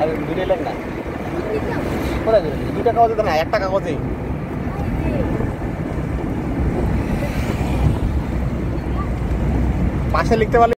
আরে দুইটাই লেখ না। কোথায় দুইটা কাগজে তো না একটা কাগজেই। পাশে লিখতে পারলে